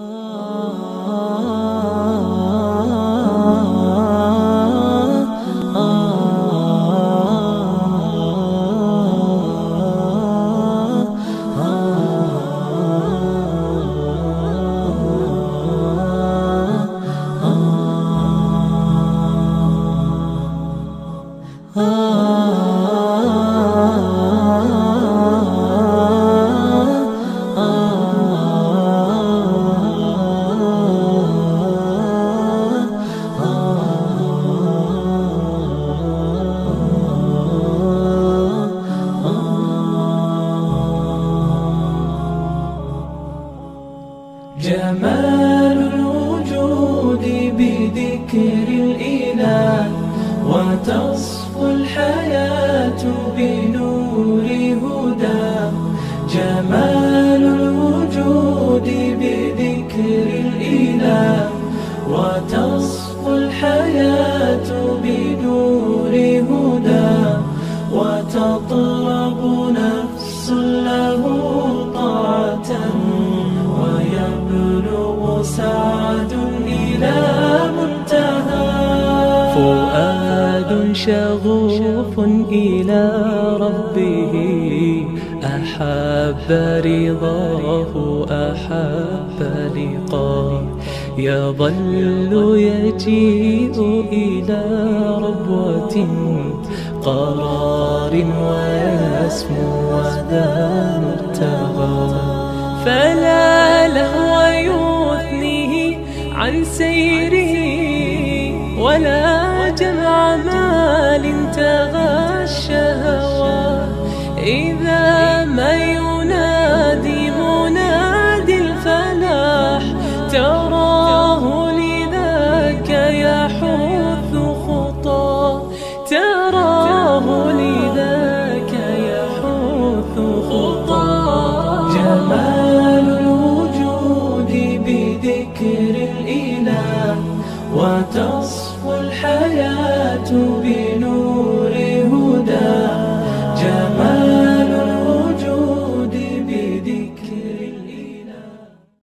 Oh. جمال الوجود بذكر الإله وتصفو الحياة بنور فؤاد شغوف إلى ربه أحب رضاه أحب لقاه. يظل يجيء إلى ربوة قرار ويسمو وذا مرتغى فلا لهو يثنيه عن سيره ولا جمع مال تغى الشهوى إذا ما ينادي منادي الفلاح تراه لذاك يحث خطى. تراه لذاك يحث خطى. جمال الوجود بذكر الإله وتصفو الحياة